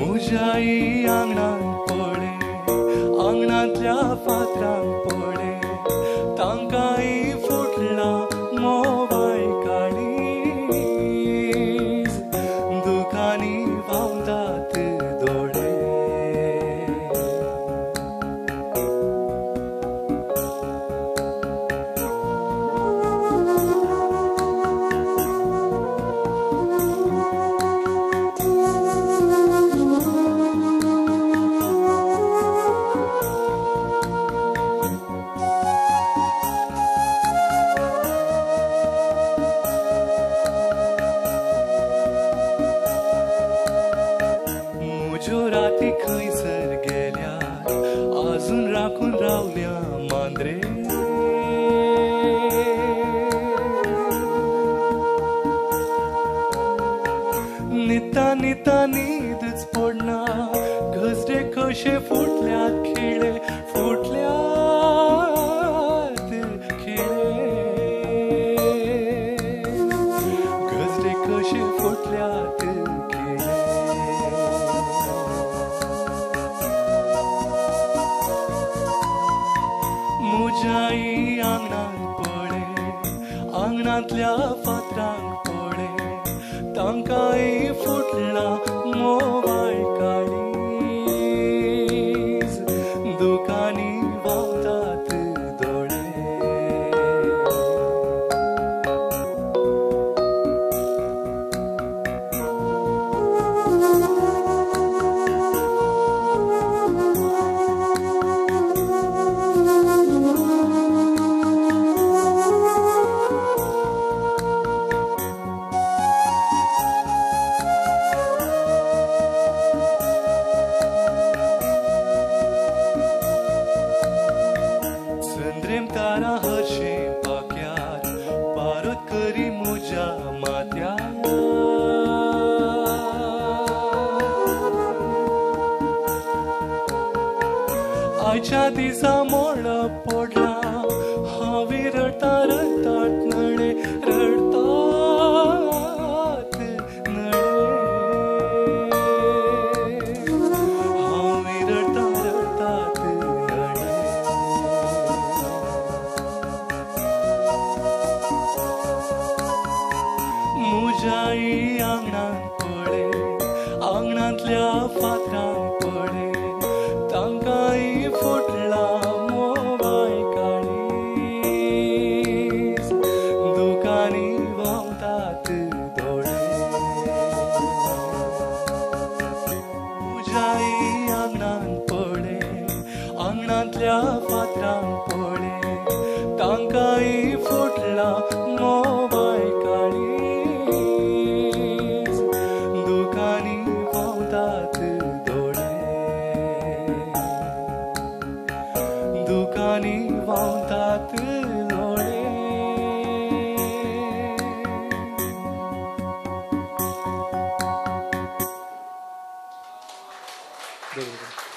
पुजाई आंगणात पडे आंगणातल्या फातरांत tikhay ser gelyar azun rakun ravlya mandre निता निता न्हीदच पडना गजरे कशे फुटल्यात खिळे फुटल्यात खिळे गजरे कशे फुटल्यात आंगणात पळे आंगणातल्या पात्रांक पळे तांकांय फुटला मोबायल सारा हशे पाक्यार पारत करी मुझा मात्या आयच्या दिसा मोळ पडला 一样难过。 네, 네.